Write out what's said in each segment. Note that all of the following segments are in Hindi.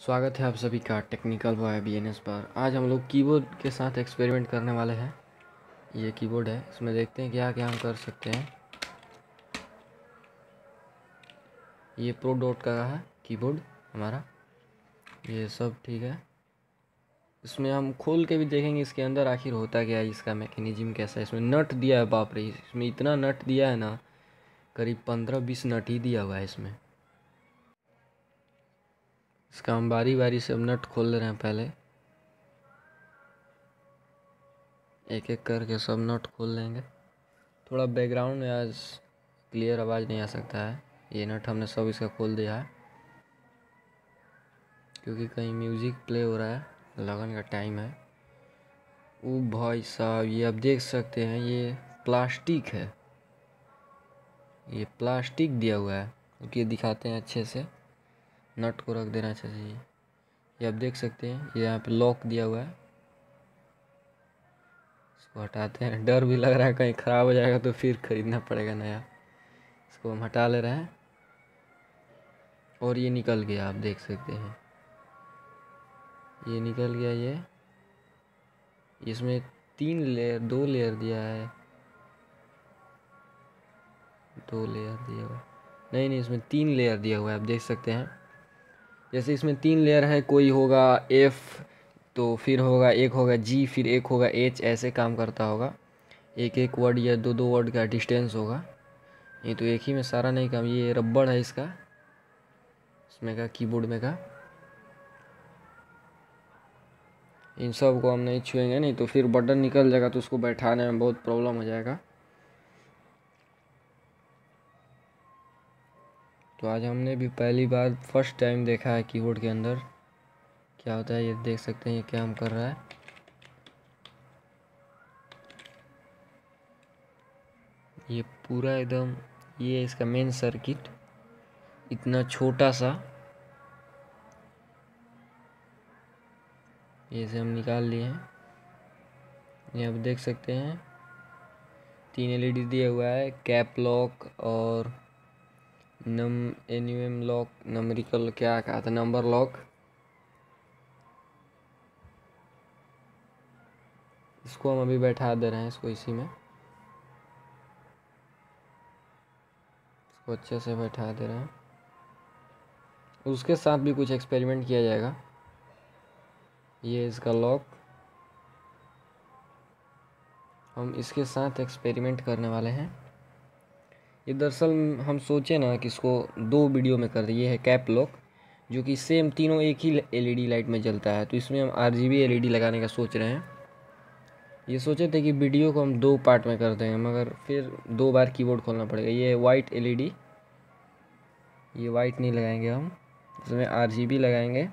स्वागत है आप सभी का technical boy B N S पर। आज हम लोग कीबोर्ड के साथ एक्सपेरिमेंट करने वाले हैं। ये कीबोर्ड है, इसमें देखते हैं क्या क्या हम कर सकते हैं। ये प्रो डॉट का है कीबोर्ड हमारा। ये सब ठीक है। इसमें हम खोल के भी देखेंगे इसके अंदर आखिर होता क्या है, इसका मैकेनिज्म कैसा है। इसमें नट दिया है, बाप रे, इसमें इतना नट दिया है ना, करीब पंद्रह बीस नट ही दिया हुआ है इसमें। इसका हम बारी बारी से नट खोल ले रहे हैं पहले। एक एक करके सब नट खोल लेंगे। थोड़ा बैकग्राउंड में आज क्लियर आवाज़ नहीं आ सकता है। ये नट हमने सब इसका खोल दिया है। क्योंकि कहीं म्यूज़िक प्ले हो रहा है। लगन का टाइम है। ओ भाई साहब, ये आप देख सकते हैं, ये प्लास्टिक है। ये प्लास्टिक दिया हुआ है। क्योंकि दिखाते हैं अच्छे से। नट को रख देना चाहिए ये। आप देख सकते हैं, ये यहाँ पे लॉक दिया हुआ है। इसको हटाते हैं। डर भी लग रहा है, कहीं ख़राब हो जाएगा तो फिर ख़रीदना पड़ेगा नया। इसको हम हटा ले रहे हैं। और ये निकल गया, आप देख सकते हैं। ये निकल गया ये। इसमें तीन लेयर दो लेयर दिया है। दो लेयर दिया हुआ। नहीं नहीं, इसमें तीन लेयर दिया हुआ है, आप देख सकते हैं। जैसे इसमें तीन लेयर है, कोई होगा एफ़ तो फिर होगा एक होगा जी फिर एक होगा एच ऐसे काम करता होगा। एक एक वर्ड या दो दो वर्ड का डिस्टेंस होगा। ये तो एक ही में सारा नहीं काम, ये रबड़ है इसका। इसमें का कीबोर्ड में का। इन सबको हम नहीं छुएँगे, नहीं तो फिर बटन निकल जाएगा तो उसको बैठाने में बहुत प्रॉब्लम हो जाएगा। तो आज हमने भी पहली बार फ़र्स्ट टाइम देखा है कीबोर्ड के अंदर। क्या होता है ये देख सकते हैं ये क्या हम कर रहा है। ये पूरा एकदम, ये इसका मेन सर्किट इतना छोटा सा। ये से हम निकाल लिए हैं। ये आप देख सकते हैं। तीन एलईडी दिया हुआ है कैप लॉक और num N U M lock numerical क्या कहा था? Number lock? इसको हम अभी बैठा दे रहे हैं इसको इसी में। इसको अच्छे से बैठा दे रहे हैं। उसके साथ भी कुछ एक्सपेरिमेंट किया जाएगा। ये इसका लॉक। हम इसके साथ एक्सपेरिमेंट करने वाले हैं। ये दरअसल हम सोचे ना कि इसको दो वीडियो में कर ये है कैप लॉक, जो कि सेम तीनों एक ही एलईडी लाइट में जलता है। तो इसमें हम आर जी बी एल लगाने का सोच रहे हैं। ये सोचे थे कि वीडियो को हम दो पार्ट में कर देंगे मगर फिर दो बार कीबोर्ड खोलना पड़ेगा। ये वाइट एलईडी, ये वाइट नहीं लगाएँगे हम, इसमें आर जी बी लगाएँगे।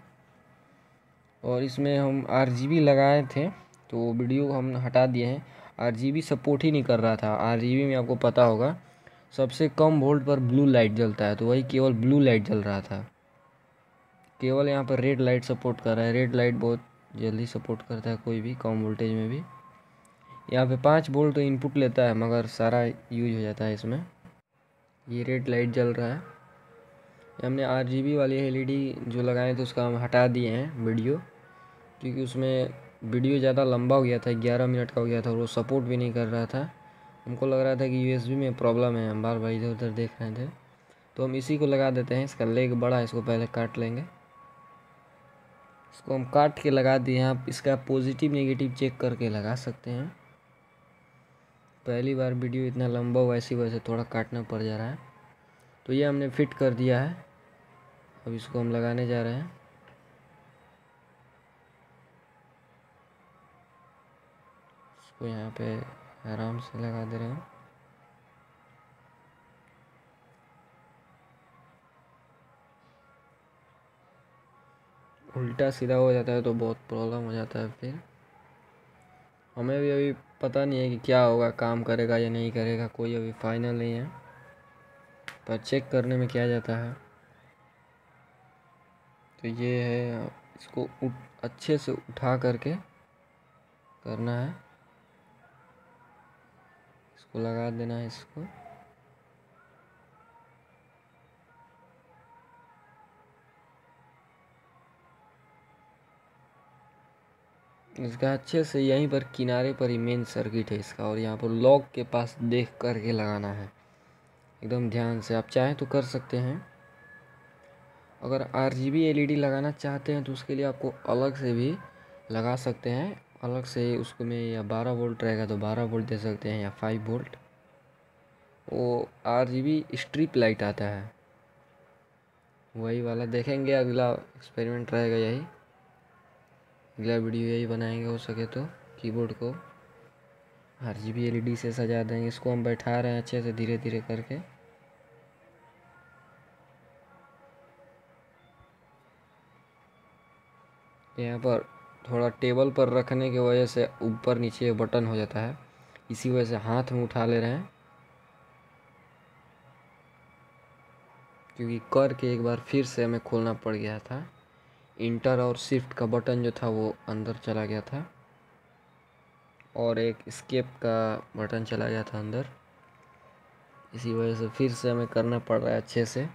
और इसमें हम आर जी बी लगाए थे तो वीडियो हम हटा दिए हैं। आर जी बी सपोर्ट ही नहीं कर रहा था। आर जी बी में आपको पता होगा सबसे कम वोल्ट पर ब्लू लाइट जलता है तो वही केवल ब्लू लाइट जल रहा था। केवल यहाँ पर रेड लाइट सपोर्ट कर रहा है। रेड लाइट बहुत जल्दी सपोर्ट करता है कोई भी कम वोल्टेज में भी। यहाँ पे पाँच वोल्ट तो इनपुट लेता है, मगर सारा यूज़ हो जाता है इसमें। ये रेड लाइट जल रहा है। हमने आर वाली एल जो लगाए थे, उसका हम हटा दिए हैं वीडियो, क्योंकि उसमें वीडियो ज़्यादा लंबा हो गया था, ग्यारह मिनट का हो गया था, और वो सपोर्ट भी नहीं कर रहा था। हमको लग रहा था कि यूएसबी में प्रॉब्लम है, हम बार बार इधर उधर देख रहे थे। तो हम इसी को लगा देते हैं, इसका लेग बड़ा है इसको पहले काट लेंगे। इसको हम काट के लगा दिए आप इसका पॉजिटिव नेगेटिव चेक करके लगा सकते हैं। पहली बार वीडियो इतना लंबा हुआ ऐसी वजह से थोड़ा काटना पड़ जा रहा है। तो ये हमने फिट कर दिया है। अब इसको हम लगाने जा रहे हैं। इसको यहाँ पे आराम से लगा दे रहे हैं। उल्टा सीधा हो जाता है तो बहुत प्रॉब्लम हो जाता है फिर। हमें भी अभी पता नहीं है कि क्या होगा, काम करेगा या नहीं करेगा, कोई अभी फाइनल नहीं है। पर चेक करने में क्या जाता है। तो ये है, इसको अच्छे से उठा करके करना है। तो लगा देना है इसको। इसका अच्छे से यहीं पर किनारे पर ही मेन सर्किट है इसका और यहाँ पर लॉक के पास देख करके लगाना है। एकदम ध्यान से आप चाहें तो कर सकते हैं। अगर आर जी बी एल लगाना चाहते हैं तो उसके लिए आपको अलग से भी लगा सकते हैं। अलग से उसको में या बारह वोल्ट रहेगा तो बारह वोल्ट दे सकते हैं या फाइव वोल्ट। वो R G B strip light आता है। वही वाला देखेंगे, अगला एक्सपेरिमेंट रहेगा यही। अगला वीडियो यही बनाएँगे, हो सके तो कीबोर्ड को। आर जी बी एल से सजा देंगे, इसको हम बैठा रहे हैं अच्छे से धीरे धीरे करके। यहाँ पर थोड़ा टेबल पर रखने की वजह से ऊपर नीचे बटन हो जाता है। इसी वजह से हाथ में उठा ले रहे हैं। क्योंकि कर के एक बार फिर से हमें खोलना पड़ गया था। इंटर और शिफ्ट का बटन जो था वो अंदर चला गया था। और एक स्केप का बटन चला गया था अंदर। इसी वजह से फिर से हमें करना पड़ रहा है अच्छे से।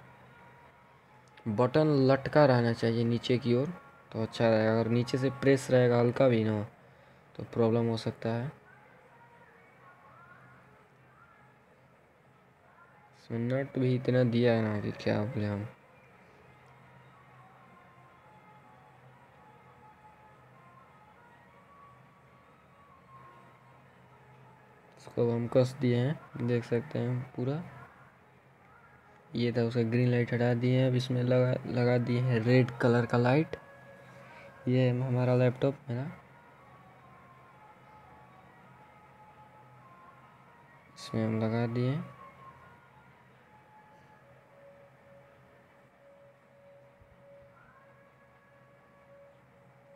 बटन लटका रहना चाहिए नीचे की ओर। तो अच्छा रहेगा अगर नीचे से प्रेस रहेगा हल्का भी ना तो प्रॉब्लम हो सकता है। नट भी इतना दिया है ना कि क्या बोले हम। इसको हम कस दिए हैं, देख सकते हैं पूरा। ये था उसका ग्रीन लाइट हटा दिए हैं, अब इसमें लगा लगा दिए हैं रेड कलर का लाइट ये हमारा लैपटॉप है ना? इसमें हम लगा दिए।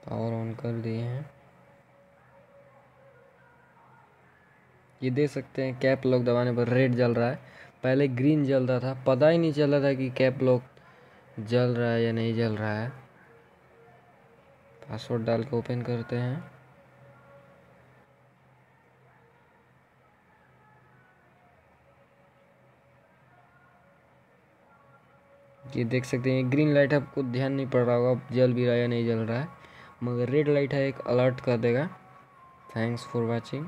पावर ऑन कर दिए हैं। ये देख सकते हैं कैप लॉक दबाने पर रेड जल रहा है। पहले ग्रीन जल रहा था, पता ही नहीं चल रहा था कि कैप लॉक जल रहा है या नहीं जल रहा है। पासवर्ड डाल के ओपन करते हैं। ये देख सकते हैं ग्रीन लाइट है आपको ध्यान नहीं पड़ रहा होगा जल भी रहा है या नहीं जल रहा है, मगर रेड लाइट है, एक अलर्ट कर देगा। Thanks for watching